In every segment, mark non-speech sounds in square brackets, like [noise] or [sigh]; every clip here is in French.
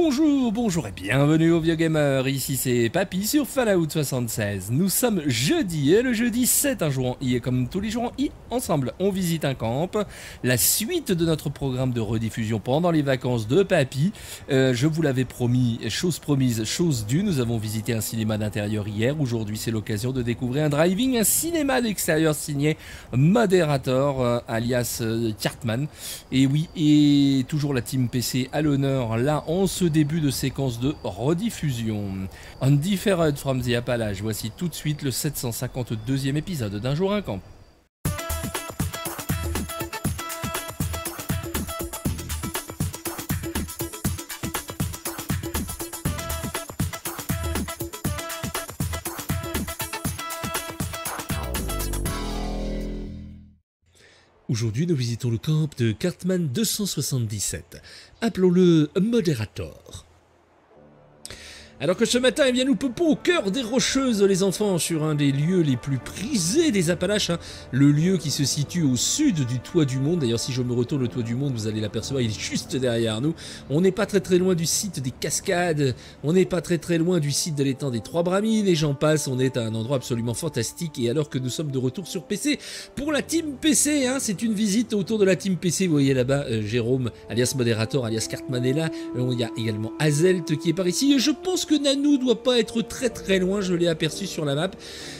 Bonjour, bonjour et bienvenue au Vieux Gamer, ici c'est Papy sur Fallout 76. Nous sommes jeudi et le jeudi c'est un jour en I et comme tous les jours en I, ensemble on visite un camp. La suite de notre programme de rediffusion pendant les vacances de Papy. Euh, je vous l'avais promis, chose promise, chose due, nous avons visité un cinéma d'intérieur hier. Aujourd'hui c'est l'occasion de découvrir un driving, un cinéma d'extérieur signé Moderator euh, alias euh. Et oui, et toujours la team PC à l'honneur là en ce début de séquence de rediffusion. Undifferent from the Appalaches, voici tout de suite le 752e épisode d'un jour un camp. Aujourd'hui, nous visitons le camp de Cartman 277. Appelons-le Moderator. Alors que ce matin, eh bien, nous peupons au cœur des Rocheuses, les enfants, sur un des lieux les plus prisés des Appalaches, hein. le lieu qui se situe au sud du toit du monde. D'ailleurs, si je me retourne le toit du monde, vous allez l'apercevoir, il est juste derrière nous. On n'est pas très très loin du site des cascades, on n'est pas très très loin du site de l'étang des Trois Bramines, et j'en passe, on est à un endroit absolument fantastique. Et alors que nous sommes de retour sur PC, pour la team PC, hein, c'est une visite autour de la team PC. Vous voyez là-bas, euh, Jérôme, alias Moderator, alias Cartman est là. Euh, il y a également Azelt qui est par ici. Je pense que Nanou doit pas être très très loin, je l'ai aperçu sur la map.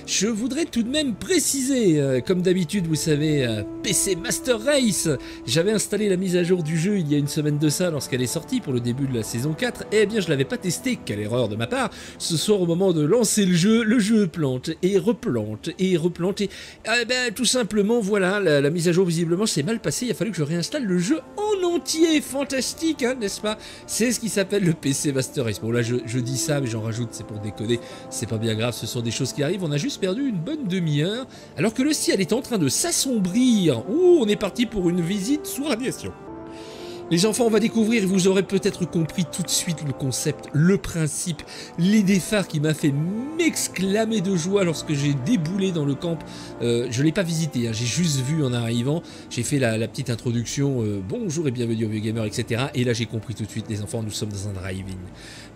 Je voudrais tout de même préciser, euh, comme d'habitude, vous savez, euh, PC Master Race, j'avais installé la mise à jour du jeu il y a une semaine de ça lorsqu'elle est sortie pour le début de la saison 4, et eh bien je l'avais pas testé, quelle erreur de ma part. Ce soir au moment de lancer le jeu, le jeu plante et replante et replante et eh ben, tout simplement voilà, la, mise à jour visiblement s'est mal passée, il a fallu que je réinstalle le jeu en entier, fantastique, hein, n'est-ce pas? C'est ce qui s'appelle le PC Master Race. Bon là je dis mais j'en rajoute, c'est pour décoder, c'est pas bien grave, ce sont des choses qui arrivent, on a juste perdu une bonne demi-heure, alors que le ciel est en train de s'assombrir. Ouh, on est parti pour une visite sous radiation. Les enfants, on va découvrir, vous aurez peut-être compris tout de suite le concept, le principe, l'idée phare qui m'a fait m'exclamer de joie lorsque j'ai déboulé dans le camp. Euh, je ne l'ai pas visité, hein, j'ai juste vu en arrivant, j'ai fait la, petite introduction, euh, bonjour et bienvenue au Vieux Gamer, etc. Et là j'ai compris tout de suite, les enfants, nous sommes dans un drive-in.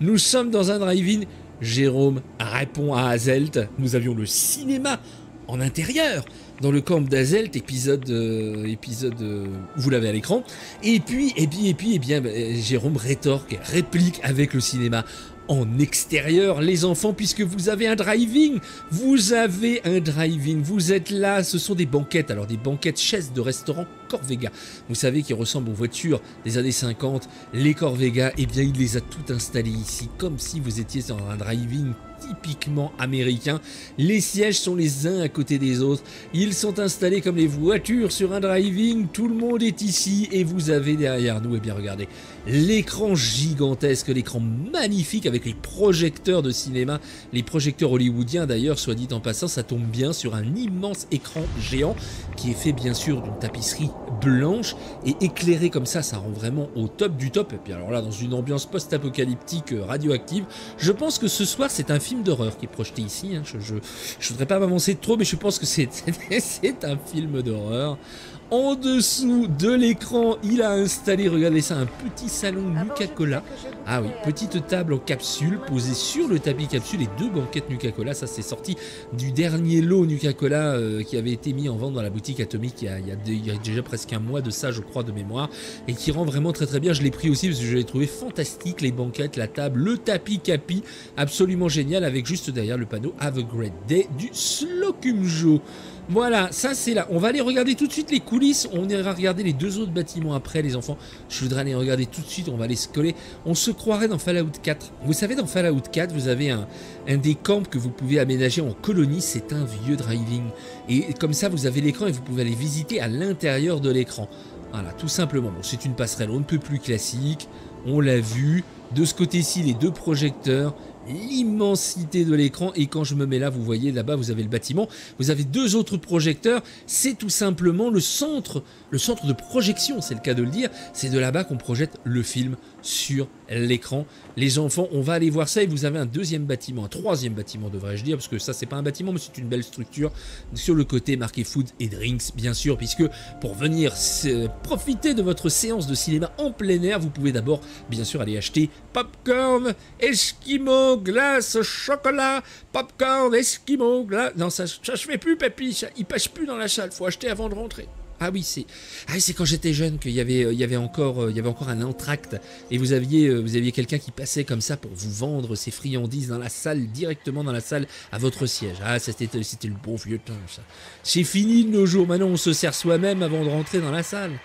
Nous sommes dans un drive-in, Jérôme répond à Azelt, nous avions le cinéma en intérieur dans le camp d'Azelt, épisode, euh, épisode euh, vous l'avez à l'écran. Et puis, et puis, et puis, et eh bien, bah, Jérôme rétorque, réplique avec le cinéma en extérieur, les enfants, puisque vous avez un driving. Vous avez un driving. Vous êtes là. Ce sont des banquettes. Alors, des banquettes chaises de restaurant Corvega. Vous savez, qui ressemblent aux voitures des années 50. Les Corvega, eh bien, il les a toutes installées ici, comme si vous étiez dans un driving typiquement américain. Les sièges sont les uns à côté des autres. Ils sont installés comme les voitures sur un driving. Tout le monde est ici et vous avez derrière nous, et eh bien regardez, l'écran gigantesque, l'écran magnifique avec les projecteurs de cinéma, les projecteurs hollywoodiens d'ailleurs, soit dit en passant, ça tombe bien sur un immense écran géant qui est fait bien sûr d'une tapisserie blanche et éclairé comme ça, ça rend vraiment au top du top. Et puis alors là, dans une ambiance post-apocalyptique euh, radioactive, je pense que ce soir c'est un film d'horreur qui est projeté ici. Hein. Je ne voudrais pas m'avancer trop, mais je pense que c'est [laughs] un film d'horreur. En dessous de l'écran, il a installé, regardez ça, un petit salon ah Nuka-Cola. Ah oui, petite table en capsule posée sur le tapis capsule et deux banquettes Nuka-Cola. Ça, c'est sorti du dernier lot Nuka-Cola euh, qui avait été mis en vente dans la boutique Atomique il y, a, il y, a, déjà presque un mois de ça, je crois, de mémoire. Et qui rend vraiment très très bien. Je l'ai pris aussi parce que je l'ai trouvé fantastique. Les banquettes, la table, le tapis capi, absolument génial avec juste derrière le panneau Have a Great Day du Slocumjo. Voilà, ça c'est là. On va aller regarder tout de suite les coulisses. On ira regarder les deux autres bâtiments après, les enfants. Je voudrais aller regarder tout de suite. On va aller se coller. On se croirait dans Fallout 4. Vous savez, dans Fallout 4, vous avez un, des camps que vous pouvez aménager en colonie. C'est un vieux driving. Et comme ça, vous avez l'écran et vous pouvez aller visiter à l'intérieur de l'écran. Voilà, tout simplement. C'est une passerelle on ne peut plus classique. On l'a vu. De ce côté-ci, les deux projecteurs l'immensité de l'écran. Et quand je me mets là, vous voyez là-bas, vous avez le bâtiment, vous avez deux autres projecteurs, c'est tout simplement le centre, le centre de projection, c'est le cas de le dire, c'est de là-bas qu'on projette le film sur l'écran. Les enfants, on va aller voir ça et vous avez un deuxième bâtiment, un troisième bâtiment devrais-je dire, parce que ça c'est pas un bâtiment mais c'est une belle structure sur le côté marqué food et drinks bien sûr, puisque pour venir profiter de votre séance de cinéma en plein air, vous pouvez d'abord bien sûr aller acheter popcorn, esquimaux, glace, chocolat, popcorn, esquimaux, glace. Non ça, ça je fais plus papy, il passe plus dans la salle, faut acheter avant de rentrer. Ah oui, c'est ah, quand j'étais jeune qu'il y avait euh, il y avait encore euh, il y avait encore un entracte et vous aviez euh, vous aviez quelqu'un qui passait comme ça pour vous vendre ses friandises dans la salle directement dans la salle à votre siège. Ah, c'était c'était le bon vieux temps ça. C'est fini de nos jours. Maintenant, on se sert soi-même avant de rentrer dans la salle.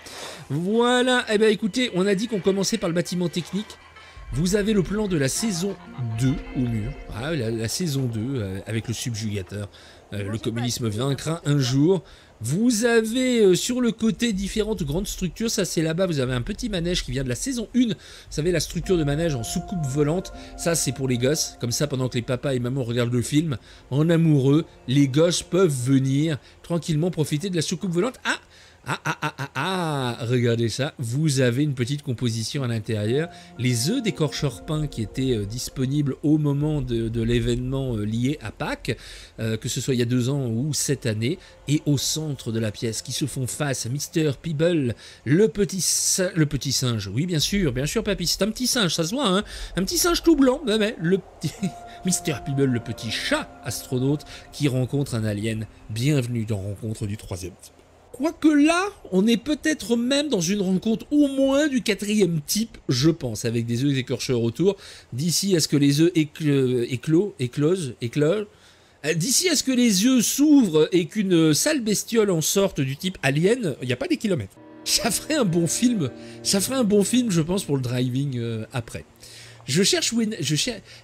Voilà. Eh ben écoutez, on a dit qu'on commençait par le bâtiment technique. Vous avez le plan de la saison 2 au mur. Ah, la, saison 2 avec le subjugateur. Le communisme vaincra un jour. Vous avez euh, sur le côté différentes grandes structures, ça c'est là-bas, vous avez un petit manège qui vient de la saison 1, vous savez la structure de manège en soucoupe volante, ça c'est pour les gosses, comme ça pendant que les papas et mamans regardent le film, en amoureux, les gosses peuvent venir tranquillement profiter de la soucoupe volante. Ah ah, ah, ah, ah, ah, regardez ça, vous avez une petite composition à l'intérieur. Les œufs d'écorcheur peint qui étaient euh, disponibles au moment de, l'événement euh, lié à Pâques, euh, que ce soit il y a deux ans ou cette année, et au centre de la pièce qui se font face à Mr. Peeble, le petit, le petit singe. Oui, bien sûr, bien sûr, papy, c'est un petit singe, ça se voit, hein Un petit singe tout blanc, mais le petit... [laughs] Mr. Peeble, le petit chat astronaute qui rencontre un alien. Bienvenue dans Rencontre du troisième Quoique là, on est peut-être même dans une rencontre au moins du quatrième type, je pense, avec des œufs écorcheurs autour. D'ici à ce que les œufs éclos, éclosent, éclosent. Euh, d'ici à ce que les œufs s'ouvrent et qu'une sale bestiole en sorte du type alien, il n'y a pas des kilomètres. Ça ferait un bon film. Ça ferait un bon film, je pense, pour le driving euh, après. Je cherche Win.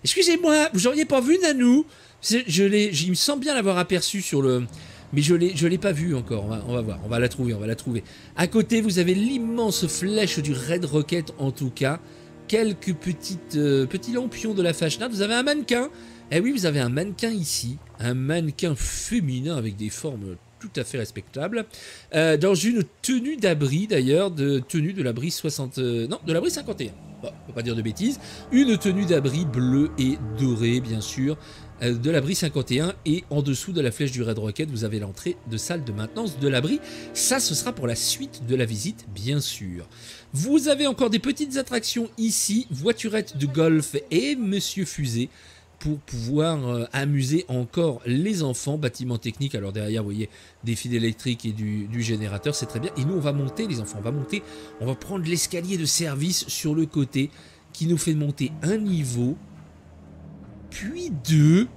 Excusez-moi, vous auriez pas vu Nanou? Je, je, me sens bien l'avoir aperçu sur le mais je ne l'ai pas vu encore. On va, voir, on va la trouver, on va la trouver. À côté, vous avez l'immense flèche du Red Rocket en tout cas. Quelques euh, petits lampions de la Fashion Vous avez un mannequin. Eh oui, vous avez un mannequin ici. Un mannequin féminin avec des formes tout à fait respectables. Euh, dans une tenue d'abri d'ailleurs, de tenue de l'abri 60... Euh, non, de l'abri 51. Bon, on peut pas dire de bêtises. Une tenue d'abri bleue et dorée, bien sûr. Euh, de l'abri 51 et en dessous de la flèche du Red Rocket, vous avez l'entrée de salle de maintenance de l'abri. Ça, ce sera pour la suite de la visite, bien sûr. Vous avez encore des petites attractions ici, voiturette de golf et Monsieur Fusée pour pouvoir euh, amuser encore les enfants. Bâtiment technique, alors derrière, vous voyez des fils électriques et du, du générateur, c'est très bien. Et nous, on va monter, les enfants, on va monter, on va prendre l'escalier de service sur le côté qui nous fait monter un niveau puis deux.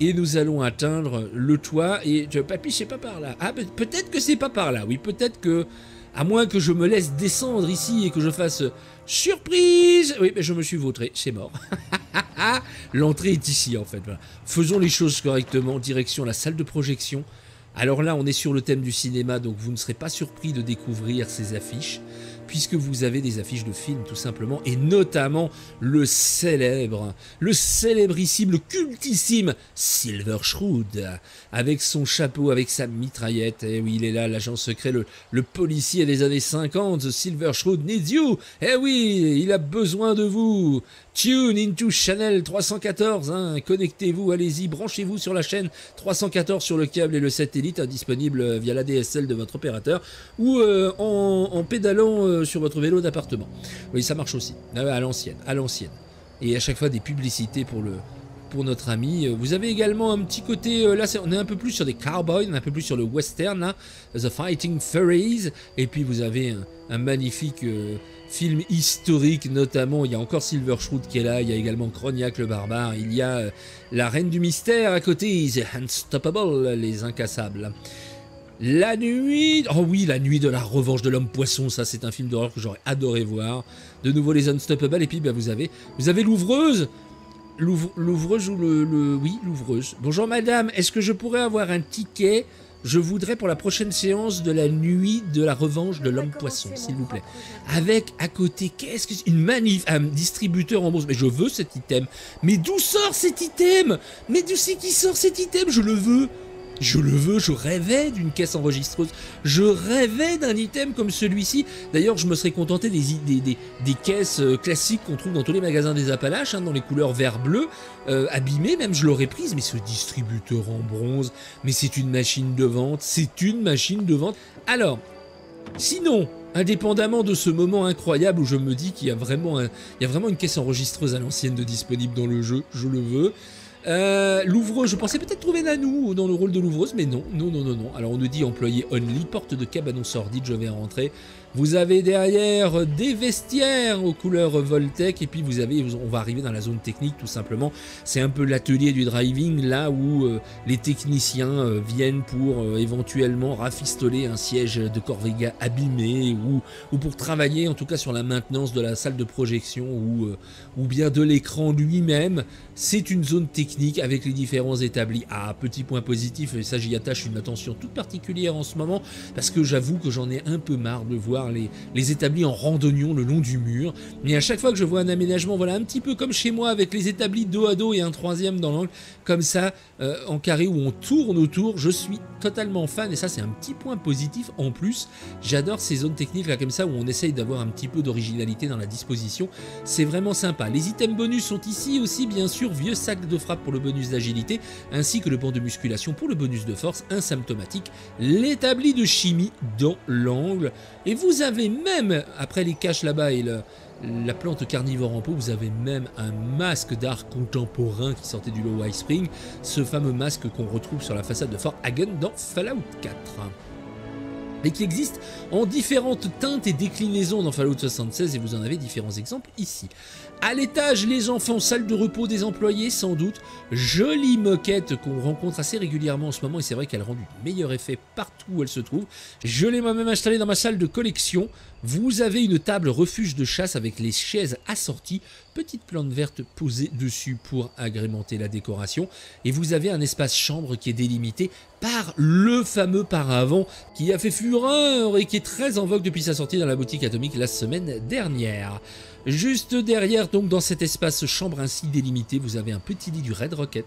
Et nous allons atteindre le toit. Et papy, c'est pas par là. Ah, peut-être que c'est pas par là. Oui, peut-être que. À moins que je me laisse descendre ici et que je fasse surprise. Oui, mais je me suis vautré. C'est mort. [laughs] L'entrée est ici, en fait. Faisons les choses correctement. Direction la salle de projection. Alors là, on est sur le thème du cinéma, donc vous ne serez pas surpris de découvrir ces affiches puisque vous avez des affiches de films tout simplement, et notamment le célèbre, le célébrissime, le cultissime Silver Shroud, avec son chapeau, avec sa mitraillette, et eh oui, il est là, l'agent secret, le, policier des années 50, Silver Shroud. Needs you, eh oui, il a besoin de vous, Tune into Channel 314, hein. connectez-vous, allez-y, branchez-vous sur la chaîne 314 sur le câble et le satellite, disponible via la DSL de votre opérateur, ou euh, en, pédalant euh, sur votre vélo d'appartement. Oui, ça marche aussi, à l'ancienne, à l'ancienne. Et à chaque fois des publicités pour le, pour notre ami. Vous avez également un petit côté, euh, là on est un peu plus sur des cowboys, on est un peu plus sur le western, The Fighting Furries, et puis vous avez un, magnifique film historique notamment. Il y a encore Silver Shroud qui est là, il y a également Chroniac le barbare, il y a euh, la Reine du Mystère à côté, The Unstoppable, les incassables. La nuit, oh oui, la nuit de la revanche de l'homme poisson, ça c'est un film d'horreur que j'aurais adoré voir. De nouveau les Unstoppable et puis bah, vous avez, vous avez l'ouvreuse, l'ouvreuse ou le, oui l'ouvreuse. Bonjour madame, est-ce que je pourrais avoir un ticket? Je voudrais pour la prochaine séance de la nuit de la revanche de l'homme poisson, s'il vous plaît. Avec à côté, qu'est-ce que Une manif, un distributeur en bourse. Mais je veux cet item. Mais d'où sort cet item? Mais d'où c'est qui sort cet item? Je le veux. Je le veux, je rêvais d'une caisse enregistreuse, je rêvais d'un item comme celui-ci. D'ailleurs, je me serais contenté des, des, caisses euh, classiques qu'on trouve dans tous les magasins des Appalaches, hein, dans les couleurs vert-bleu, euh, abîmées même, je l'aurais prise. Mais ce distributeur en bronze, mais c'est une machine de vente, c'est une machine de vente. Alors, sinon, indépendamment de ce moment incroyable où je me dis qu'il y a vraiment, y a vraiment une caisse enregistreuse à l'ancienne de disponible dans le jeu, je le veux. Euh, l'ouvreuse, je pensais peut-être trouver Nanou dans le rôle de l'ouvreuse, mais non, non, non, non, non. Alors on nous dit employé only, porte de cabanon sordide, je vais rentrer. Vous avez derrière des vestiaires aux couleurs Voltec et puis vous avez, on va arriver dans la zone technique tout simplement. C'est un peu l'atelier du driving là où euh, les techniciens euh, viennent pour euh, éventuellement rafistoler un siège de Corvega abîmé ou, ou pour travailler en tout cas sur la maintenance de la salle de projection ou, ou bien de l'écran lui-même. C'est une zone technique avec les différents établis. Ah, petit point positif, et ça j'y attache une attention toute particulière en ce moment parce que j'avoue que j'en ai un peu marre de voir les, établis en randonnion le long du mur. Mais à chaque fois que je vois un aménagement, voilà, un petit peu comme chez moi, avec les établis dos à dos et un troisième dans l'angle, comme ça, euh, en carré où on tourne autour, je suis totalement fan. Et ça, c'est un petit point positif en plus. J'adore ces zones techniques là comme ça où on essaye d'avoir un petit peu d'originalité dans la disposition. C'est vraiment sympa. Les items bonus sont ici aussi, bien sûr, vieux sac de frappe pour le bonus d'agilité, ainsi que le banc de musculation pour le bonus de force asymptomatique, l'établi de chimie dans l'angle. Et vous avez même, après les caches là-bas et la plante carnivore en pot, vous avez même un masque d'art contemporain qui sortait du Low High Spring, ce fameux masque qu'on retrouve sur la façade de Fort Hagen dans Fallout 4 et qui existe en différentes teintes et déclinaisons dans Fallout 76 et vous en avez différents exemples ici. À l'étage, les enfants, salle de repos des employés sans doute, jolie moquette qu'on rencontre assez régulièrement en ce moment et c'est vrai qu'elle rend du meilleur effet partout où elle se trouve. Je l'ai moi-même installée dans ma salle de collection. Vous avez une table refuge de chasse avec les chaises assorties, petite plante verte posée dessus pour agrémenter la décoration et vous avez un espace chambre qui est délimité par le fameux paravent qui a fait fureur et qui est très en vogue depuis sa sortie dans la boutique atomique la semaine dernière. Juste derrière, donc dans cet espace chambre ainsi délimité, vous avez un petit lit du Red Rocket,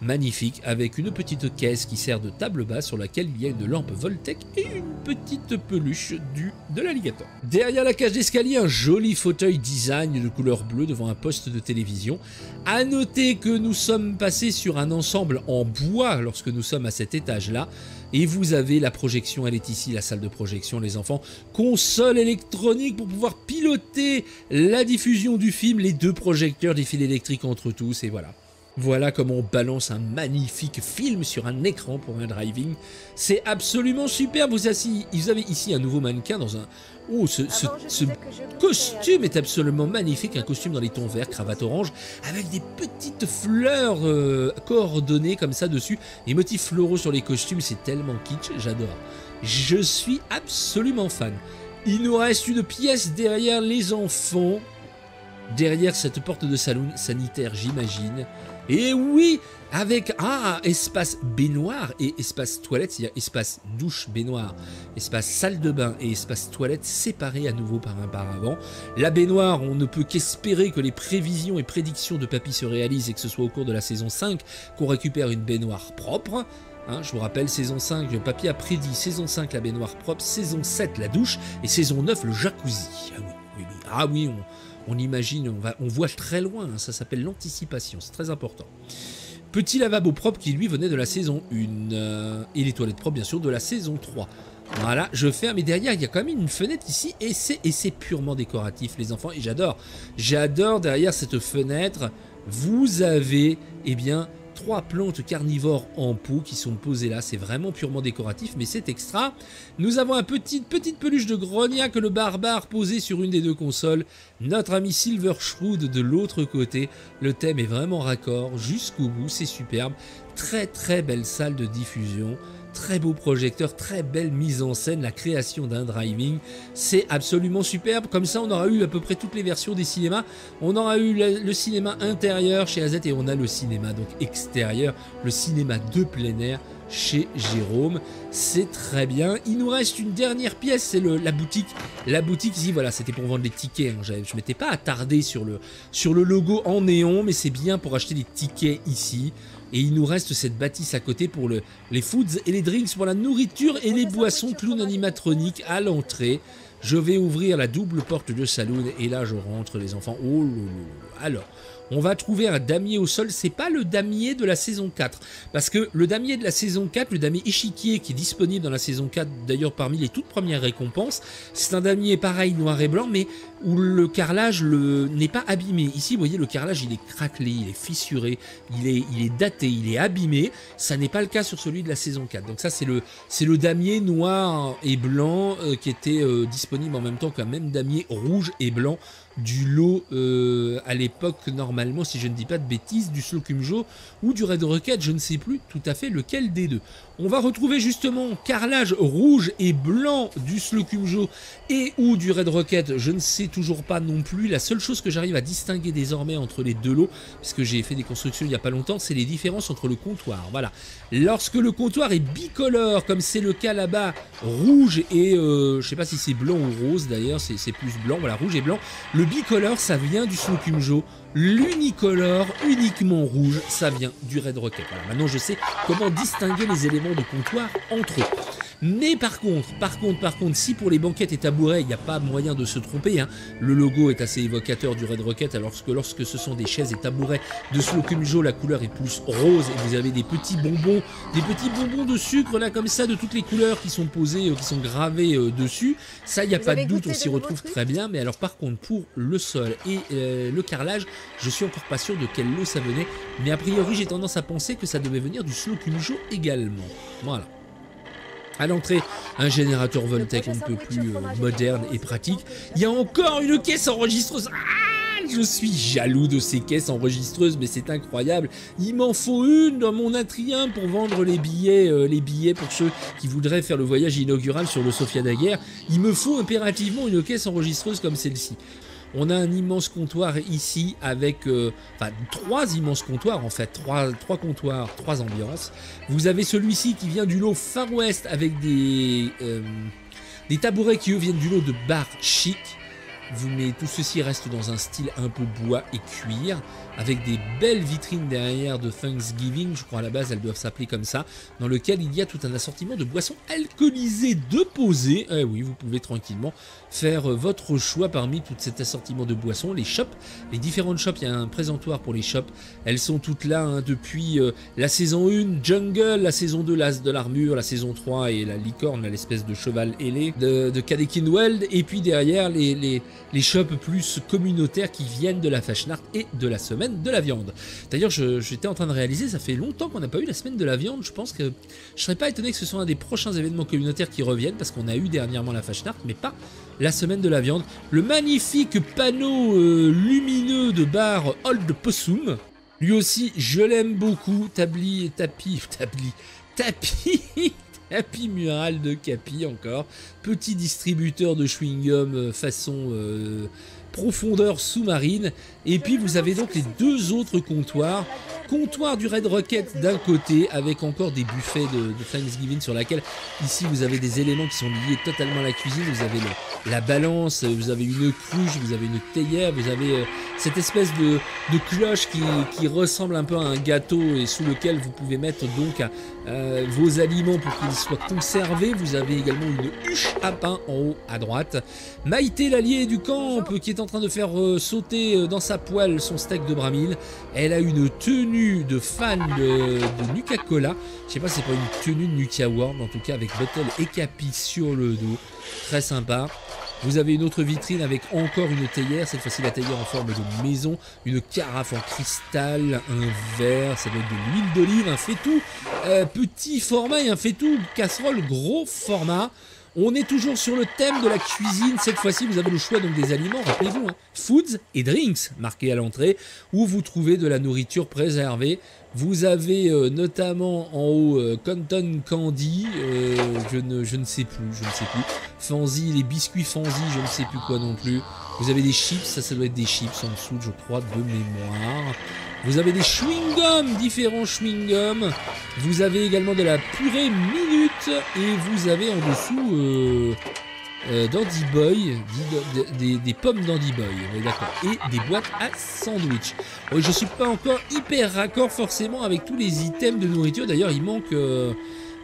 magnifique, avec une petite caisse qui sert de table basse sur laquelle il y a une lampe Voltec et une petite peluche du de l'alligator. Derrière la cage d'escalier, un joli fauteuil design de couleur bleue devant un poste de télévision. À noter que nous sommes passés sur un ensemble en bois lorsque nous sommes à cet étage-là. Et vous avez la projection, elle est ici, la salle de projection, les enfants. Console électronique pour pouvoir piloter la diffusion du film, les deux projecteurs, des fils électriques entre tous, et voilà. Voilà comment on balance un magnifique film sur un écran pour un driving. C'est absolument super. Vous, avez ici un nouveau mannequin dans un... Oh, ce, costume est absolument magnifique. Un costume dans les tons verts, cravate orange, avec des petites fleurs euh, coordonnées comme ça dessus. Les motifs floraux sur les costumes, c'est tellement kitsch, j'adore. Je suis absolument fan. Il nous reste une pièce derrière les enfants. Derrière cette porte de salon sanitaire, j'imagine. Et oui, avec ah, espace baignoire et espace toilette, c'est-à-dire espace douche baignoire, espace salle de bain et espace toilette séparés à nouveau par un paravent. La baignoire, on ne peut qu'espérer que les prévisions et prédictions de Papy se réalisent et que ce soit au cours de la saison 5 qu'on récupère une baignoire propre. Hein, je vous rappelle, saison 5, Papy a prédit saison 5 la baignoire propre, saison 7 la douche et saison 9 le jacuzzi. Ah oui, oui, oui. Ah oui on, on imagine, on, voit très loin, ça s'appelle l'anticipation, c'est très important. Petit lavabo propre qui lui venait de la saison 1, euh, et les toilettes propres bien sûr de la saison 3. Voilà, je ferme et derrière il y a quand même une fenêtre ici et c'est purement décoratif les enfants et j'adore. J'adore derrière cette fenêtre, vous avez eh bien trois plantes carnivores en pot qui sont posées là. C'est vraiment purement décoratif, mais c'est extra. Nous avons une petite, petite peluche de Grognac, le barbare, posé sur une des deux consoles. Notre ami Silver Shroud de l'autre côté. Le thème est vraiment raccord jusqu'au bout, c'est superbe. Très très belle salle de diffusion. Très beau projecteur, très belle mise en scène, la création d'un driving, c'est absolument superbe. Comme ça, on aura eu à peu près toutes les versions des cinémas. On aura eu le, cinéma intérieur chez AZ et on a le cinéma donc extérieur, le cinéma de plein air chez Jérôme. C'est très bien. Il nous reste une dernière pièce, c'est la boutique. La boutique ici, voilà, c'était pour vendre des tickets. Hein. Je ne m'étais pas attardé sur le logo en néon, mais c'est bien pour acheter des tickets ici. Et il nous reste cette bâtisse à côté pour le, les foods et les drinks, pour la nourriture et les boissons clown animatroniques à l'entrée. Je vais ouvrir la double porte de saloon et là je rentre les enfants. Oh Alors, on va trouver un damier au sol. C'est pas le damier de la saison 4. Parce que le damier de la saison 4, le damier échiquier qui est disponible dans la saison 4, d'ailleurs parmi les toutes premières récompenses, c'est un damier pareil noir et blanc, mais où le carrelage n'est pas abîmé. Ici, vous voyez, le carrelage, il est craquelé, il est fissuré, il est, daté, il est abîmé. Ça n'est pas le cas sur celui de la saison 4. Donc ça, c'est le, le damier noir et blanc euh, qui était euh, disponible en même temps qu'un même damier rouge et blanc du lot euh, à l'époque normalement si je ne dis pas de bêtises du Slokumjo ou du Red Rocket je ne sais plus tout à fait lequel des deux on va retrouver justement carrelage rouge et blanc du Slokumjo et ou du Red Rocket, je ne sais toujours pas non plus. La seule chose que j'arrive à distinguer désormais entre les deux lots, puisque j'ai fait des constructions il n'y a pas longtemps, c'est les différences entre le comptoir. Voilà. Lorsque le comptoir est bicolore, comme c'est le cas là-bas, rouge et euh, je sais pas si c'est blanc ou rose d'ailleurs, c'est plus blanc, voilà, rouge et blanc. Bicolore, ça vient du Slokumjo. L'unicolore, uniquement rouge, ça vient du Red Rocket. Voilà, maintenant je sais comment distinguer les éléments de comptoir entre eux. Mais par contre, par contre, par contre, si pour les banquettes et tabourets, il n'y a pas moyen de se tromper, hein, le logo est assez évocateur du Red Rocket, alors que lorsque ce sont des chaises et tabourets de Slokumjo, la couleur est plus rose et vous avez des petits bonbons, des petits bonbons de sucre là comme ça, de toutes les couleurs qui sont posées, euh, qui sont gravées euh, dessus. Ça, il n'y a pas de doute, on s'y retrouve très bien. Mais alors par contre, pour le sol et euh, le carrelage, je suis encore pas sûr de quelle eau ça venait, mais a priori j'ai tendance à penser que ça devait venir du Slokumjo également. Voilà. À l'entrée, un générateur Voltec un peu plus euh, moderne et pratique. Il y a encore une caisse enregistreuse. Ah, je suis jaloux de ces caisses enregistreuses, mais c'est incroyable. Il m'en faut une dans mon atrien pour vendre les billets, euh, les billets pour ceux qui voudraient faire le voyage inaugural sur le Sofia Daguerre. Il me faut impérativement une caisse enregistreuse comme celle-ci. On a un immense comptoir ici avec euh, enfin, trois immenses comptoirs en fait, trois, trois comptoirs, trois ambiances. Vous avez celui-ci qui vient du lot Far West avec des, euh, des tabourets qui eux viennent du lot de bar chic. Vous, mais tout ceci reste dans un style un peu bois et cuir avec des belles vitrines derrière de Thanksgiving, je crois à la base elles doivent s'appeler comme ça, dans lequel il y a tout un assortiment de boissons alcoolisées déposées. Eh oui, vous pouvez tranquillement faire votre choix parmi tout cet assortiment de boissons. Les shops, les différentes shops, il y a un présentoir pour les shops, elles sont toutes là hein, depuis euh, la saison 1, Jungle, la saison 2, l'As de l'armure, la saison 3 et la licorne, l'espèce de cheval ailé de, de Kadekin Weld, et puis derrière les, les shops plus communautaires qui viennent de la Fashion Art et de la semaine de la viande. D'ailleurs, j'étais en train de réaliser, ça fait longtemps qu'on n'a pas eu la semaine de la viande. Je pense que je serais pas étonné que ce soit un des prochains événements communautaires qui reviennent parce qu'on a eu dernièrement la Fashion Art, mais pas la semaine de la viande. Le magnifique panneau euh, lumineux de bar Old Possum. Lui aussi, je l'aime beaucoup. Tabli, tapis, [laughs] tabli, tapis. Tapis mural de Capi encore. Petit distributeur de chewing-gum euh, façon euh, profondeur sous-marine. Et puis vous avez donc les deux autres comptoirs. Comptoir du Red Rocket d'un côté avec encore des buffets de, Thanksgiving sur laquelle ici vous avez des éléments qui sont liés totalement à la cuisine. Vous avez la balance, vous avez une cruche, vous avez une théière, vous avez euh, cette espèce de, cloche qui, ressemble un peu à un gâteau et sous lequel vous pouvez mettre donc euh, vos aliments pour qu'ils soient conservés. Vous avez également une huche à pain en haut à droite. Maïté l'allié du camp qui est en train de faire euh, sauter euh, dans sa poêle son steak de bramine. Elle a une tenue de fan de, de Nuka-Cola. Je sais pas si c'est pas une tenue de Nuka World, en tout cas avec bottle et capi sur le dos. Très sympa. Vous avez une autre vitrine avec encore une théière, cette fois-ci la théière en forme de maison, une carafe en cristal, un verre, ça doit être de l'huile d'olive, un faitout, euh, petit format et un faitout casserole gros format. On est toujours sur le thème de la cuisine. Cette fois-ci, vous avez le choix donc des aliments, rappelez-vous, hein. foods et drinks marqués à l'entrée, où vous trouvez de la nourriture préservée. Vous avez euh, notamment en haut euh, Canton Candy, euh, je, ne, je ne sais plus, je ne sais plus. Fanzy, les biscuits Fanzy, je ne sais plus quoi non plus. Vous avez des chips, ça, ça doit être des chips en dessous, je crois, de mémoire. Vous avez des chewing-gums, différents chewing-gums. Vous avez également de la purée minute. Et vous avez en dessous euh, euh, Dandy Boy, des, pommes Dandy Boy. Et des boîtes à sandwich. Oui, je suis pas encore hyper raccord forcément avec tous les items de nourriture. D'ailleurs, il manque...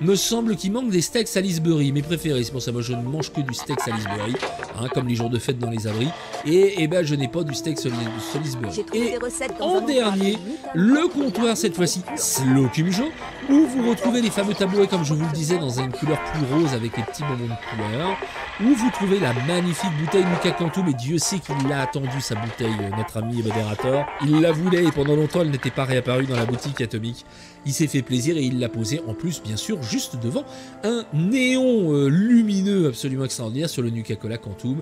Me semble qu'il manque des steaks Salisbury, mes préférés. C'est pour ça moi je ne mange que du steak Salisbury, hein, comme les jours de fête dans les abris. Et, eh ben je n'ai pas du steak Salisbury. Et en dernier, le comptoir cette fois-ci Slow Kimjo, où vous retrouvez les fameux tabouets comme je vous le disais dans une couleur plus rose avec les petits bonbons de couleur, où vous trouvez la magnifique bouteille Nuka Kanto, mais Dieu sait qu'il l'a attendu sa bouteille, notre ami modérateur. Il la voulait et pendant longtemps elle n'était pas réapparue dans la boutique atomique. Il s'est fait plaisir et il l'a posée en plus bien sûr juste devant un néon euh, lumineux absolument extraordinaire sur le Nuka-Cola Quantum.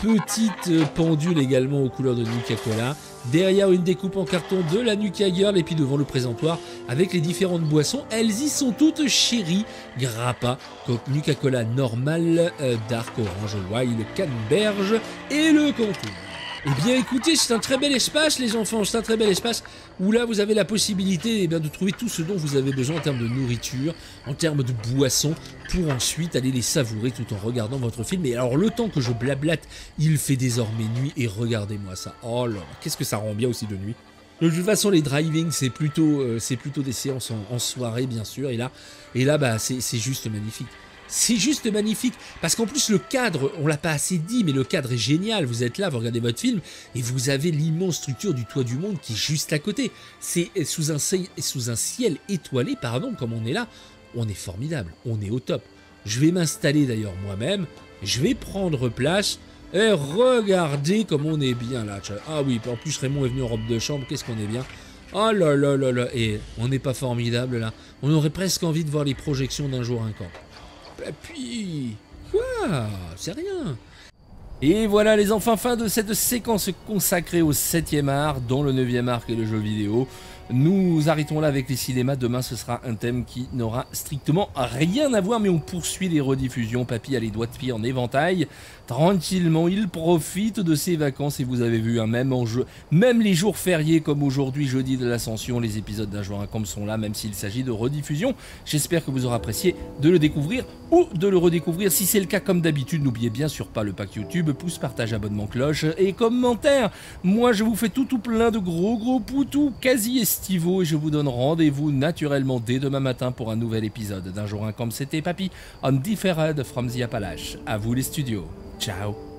Petite pendule également aux couleurs de Nuka-Cola. Derrière une découpe en carton de la Nuka Girl et puis devant le présentoir avec les différentes boissons. Elles y sont toutes chéries. Grappa, Nuka-Cola normal, euh, Dark Orange Wild, Canberge et le Quantum. Eh bien écoutez, c'est un très bel espace les enfants, c'est un très bel espace où là vous avez la possibilité eh bien, de trouver tout ce dont vous avez besoin en termes de nourriture, en termes de boissons, pour ensuite aller les savourer tout en regardant votre film. Et alors le temps que je blablate, il fait désormais nuit et regardez-moi ça. Oh là, qu'est-ce que ça rend bien aussi de nuit. De toute façon, les driving, c'est plutôt, euh, c'est plutôt des séances en, soirée, bien sûr. Et là, et là bah, c'est juste magnifique. C'est juste magnifique. Parce qu'en plus, le cadre, on l'a pas assez dit, mais le cadre est génial. Vous êtes là, vous regardez votre film, et vous avez l'immense structure du toit du monde qui est juste à côté. C'est sous un, sous un ciel étoilé, pardon, comme on est là. On est formidable, on est au top. Je vais m'installer d'ailleurs moi-même. Je vais prendre place. Et regardez comme on est bien là. Ah oui, en plus Raymond est venu en robe de chambre. Qu'est-ce qu'on est bien. Oh là là là là. Et on n'est pas formidable là. On aurait presque envie de voir les projections d'un jour un camp. Puis... Quoi C'est rien. Et voilà les enfants, fin de cette séquence consacrée au 7ème art, dont le 9ème art et le jeu vidéo. Nous arrêtons là avec les cinémas. Demain, ce sera un thème qui n'aura strictement rien à voir, mais on poursuit les rediffusions. Papy a les doigts de pied en éventail. Tranquillement, il profite de ses vacances et vous avez vu, un hein, même en jeu, même les jours fériés comme aujourd'hui, jeudi de l'Ascension, les épisodes d'un jour comme sont là, même s'il s'agit de rediffusion. J'espère que vous aurez apprécié de le découvrir ou de le redécouvrir. Si c'est le cas, comme d'habitude, n'oubliez bien sûr pas le pack YouTube, pouce, partage, abonnement, cloche et commentaire. Moi, je vous fais tout tout plein de gros gros poutous quasi estivaux et je vous donne rendez-vous naturellement dès demain matin pour un nouvel épisode d'un jour un comme c'était Papy on Different from the Appalaches. À vous les studios. Ciao